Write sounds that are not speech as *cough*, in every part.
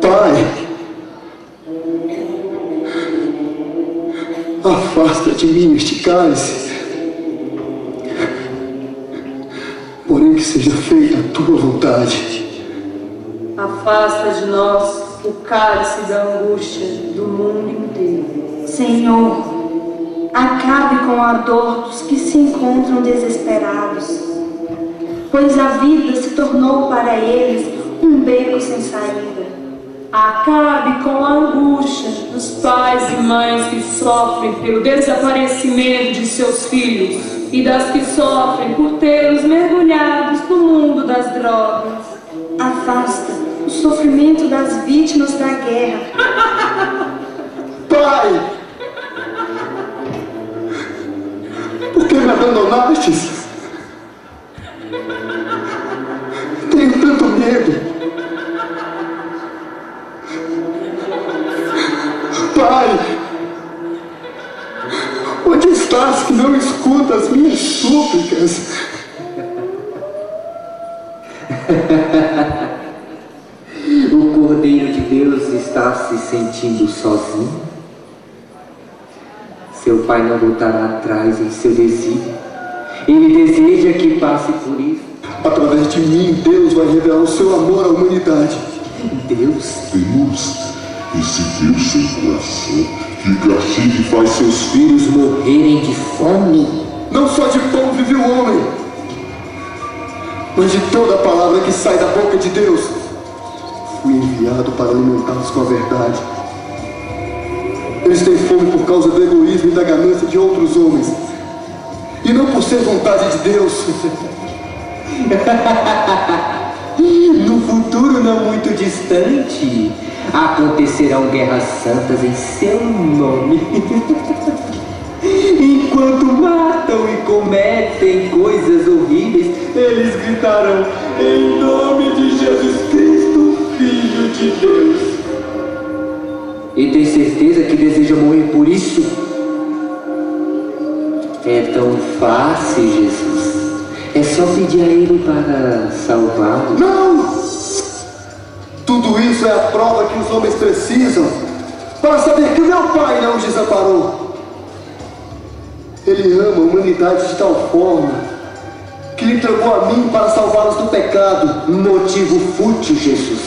Pai, afasta de mim este cálice. Porém, que seja feita a tua vontade. Afasta de nós o cálice da angústia do mundo inteiro. Senhor, acabe com a dor dos que se encontram desesperados, pois a vida se tornou para eles um beco sem saída. Acabe com a angústia dos pais e mães que sofrem pelo desaparecimento de seus filhos e das que sofrem por tê-los mergulhados no mundo das drogas. Afasta o sofrimento das vítimas da guerra. *laughs* Pai, por que me abandonastes? Tenho tanto medo. Súplicas? o Cordeiro de Deus está se sentindo sozinho? Seu pai não voltará atrás em seu desígnio. Ele deseja que passe por isso. Através de mim, Deus vai revelar o seu amor à humanidade. Deus? Deus? Esse Deus sem coração, que castiga e faz seus filhos morrerem de fome. Não só de pão vive o homem, mas de toda a palavra que sai da boca de Deus. Fui enviado para alimentá-los com a verdade. Eles têm fome por causa do egoísmo e da ganância de outros homens. E não por ser vontade de Deus. *laughs* no futuro não muito distante, acontecerão guerras santas em seu nome. *laughs* Enquanto matam e cometem coisas horríveis, eles gritarão: Em nome de Jesus Cristo, Filho de Deus. E tem certeza que deseja morrer por isso? É tão fácil, Jesus. É só pedir a Ele para salvá-lo. Não! Tudo isso é a prova que os homens precisam para saber que o meu Pai. Ele ama a humanidade de tal forma que lhe entregou a mim para salvá-los do pecado. Motivo fútil, Jesus.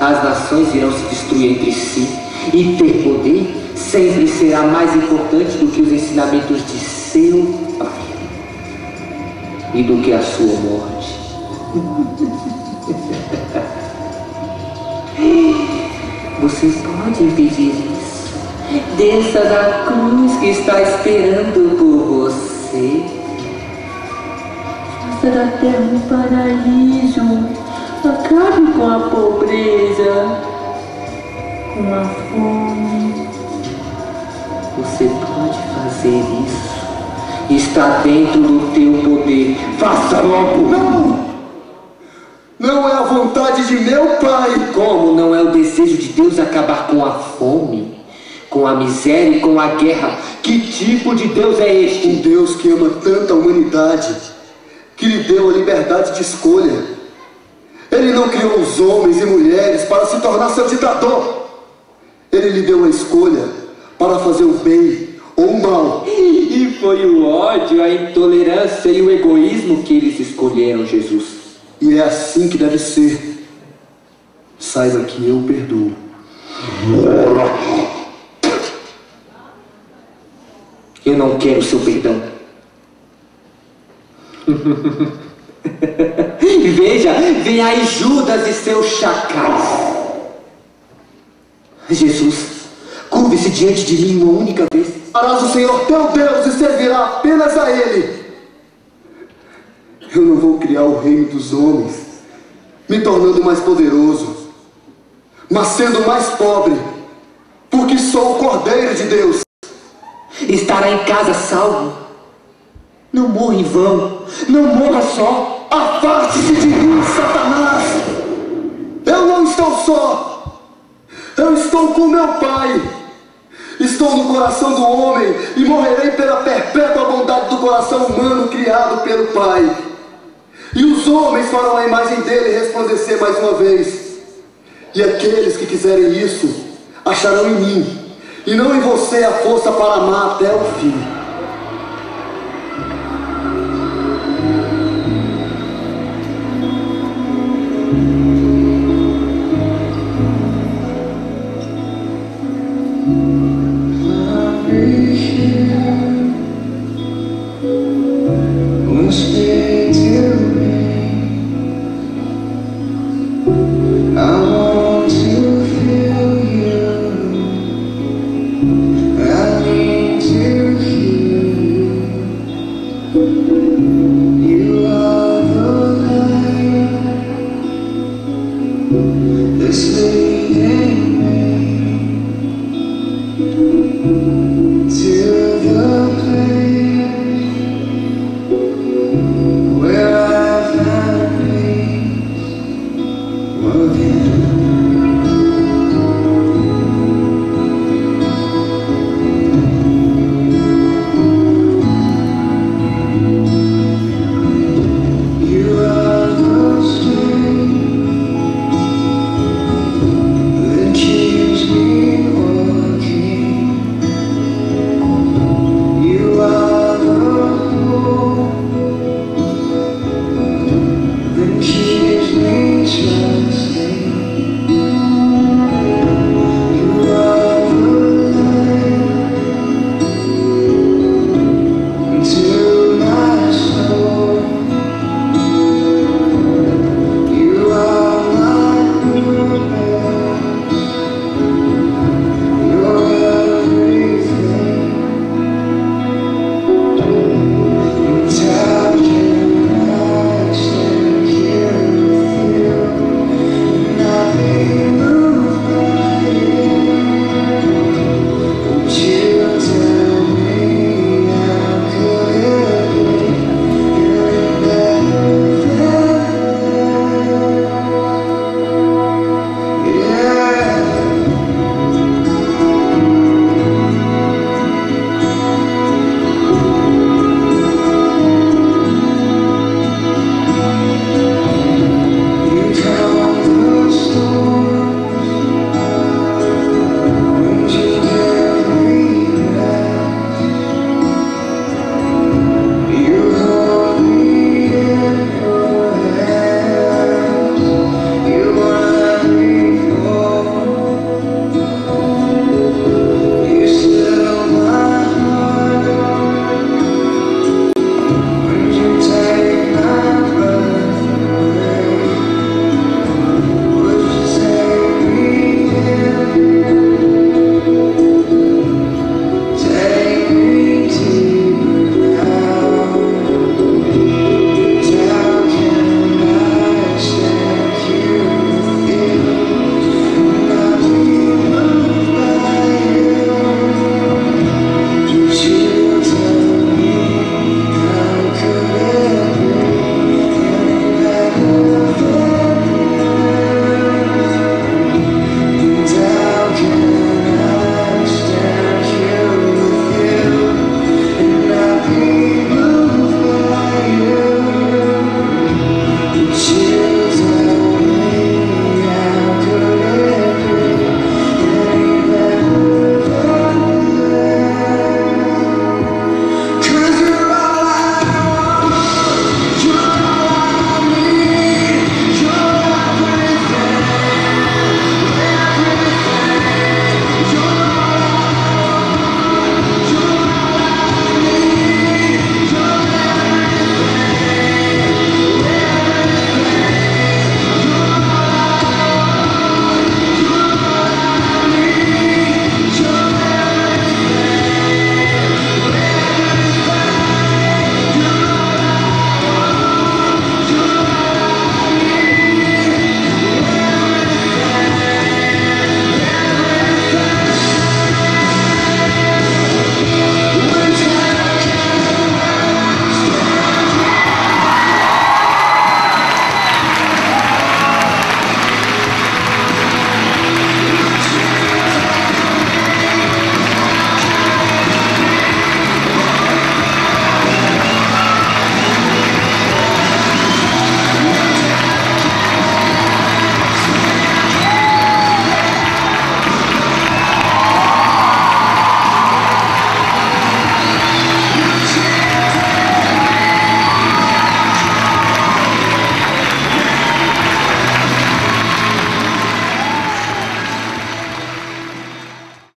As nações irão se destruir entre si e ter poder sempre será mais importante do que os ensinamentos de seu Pai e do que a sua morte. *laughs* Você pode impedir isso. Desça da cruz que está esperando por você. Faça da terra um paraíso. Acabe com a pobreza, com a fome. Você pode fazer isso. Está dentro do teu poder. Faça logo! Não! Não é a vontade de meu Pai. Como não é o desejo de Deus acabar com a fome, com a miséria e com a guerra? Que tipo de Deus é este? Um Deus que ama tanta humanidade, que lhe deu a liberdade de escolha. Ele não criou os homens e mulheres para se tornar seu ditador. Ele lhe deu a escolha para fazer o bem ou o mal. E foi o ódio, a intolerância e o egoísmo que eles escolheram, Jesus. E é assim que deve ser. Saiba que eu perdoo. Eu não quero seu perdão. *laughs* Veja, vem aí Judas e seus chacais. Jesus, curve-se diante de mim uma única vez. Amarás o Senhor teu Deus e servirá apenas a Ele. Eu não vou criar o reino dos homens, me tornando mais poderoso, mas sendo mais pobre, porque sou o Cordeiro de Deus. Estará em casa salvo. Não morra em vão, não morra só. Afaste-se de mim, Satanás! Eu não estou só, eu estou com meu Pai. Estou no coração do homem e morrerei pela perpétua bondade do coração humano criado pelo Pai. E os homens farão a imagem dele resplandecer mais uma vez. E aqueles que quiserem isso acharão em mim, e não em você a força para amar até o fim. again.